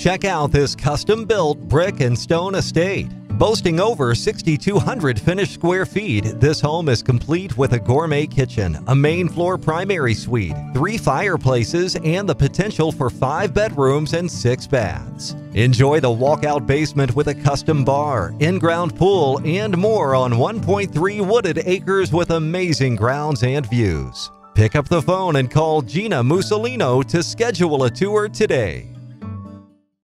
Check out this custom built brick and stone estate. Boasting over 6,200 finished square feet, this home is complete with a gourmet kitchen, a main floor primary suite, three fireplaces, and the potential for five bedrooms and six baths. Enjoy the walkout basement with a custom bar, in ground pool, and more on 1.3 wooded acres with amazing grounds and views. Pick up the phone and call Gina Musolino to schedule a tour today.